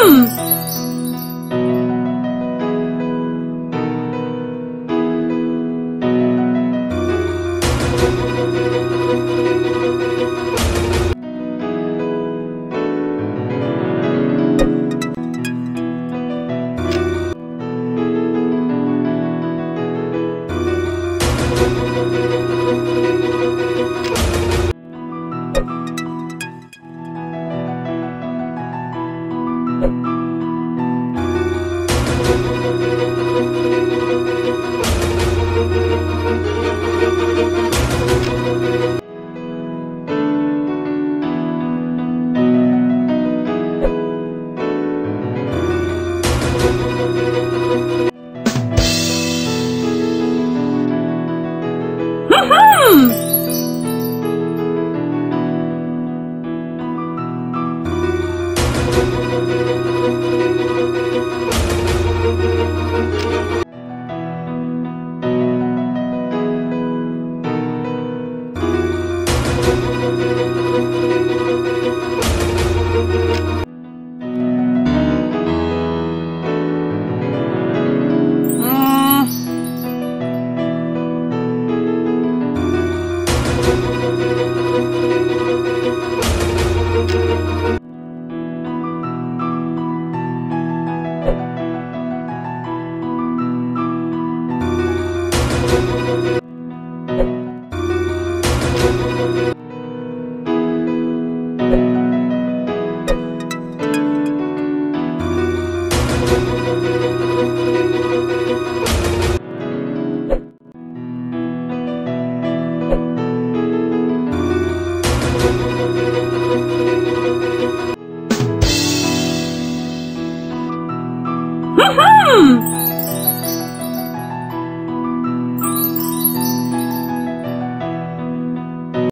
Mmm! Mmm! Woohoo!